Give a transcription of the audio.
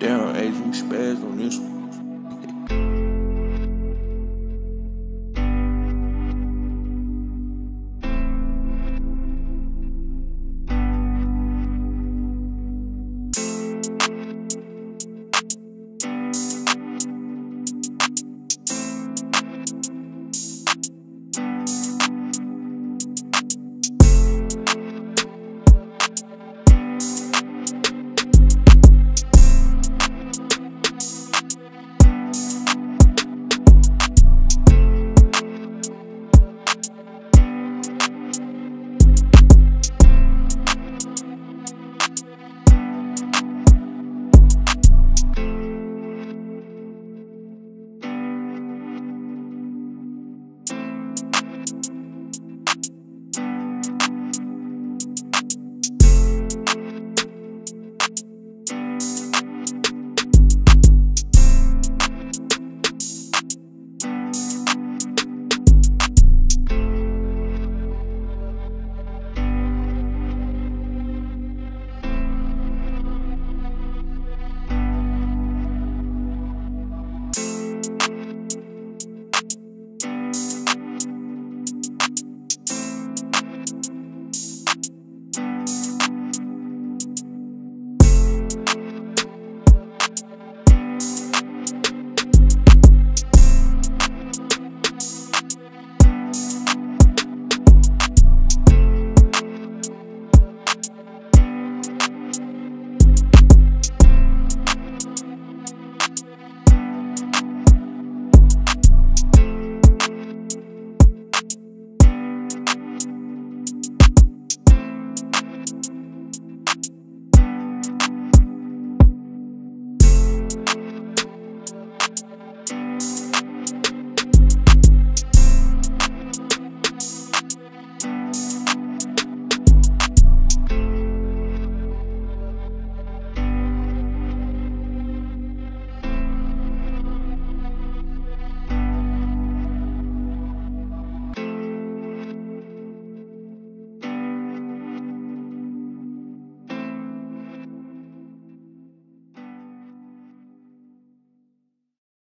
Damn, Adrian spazzed on this one.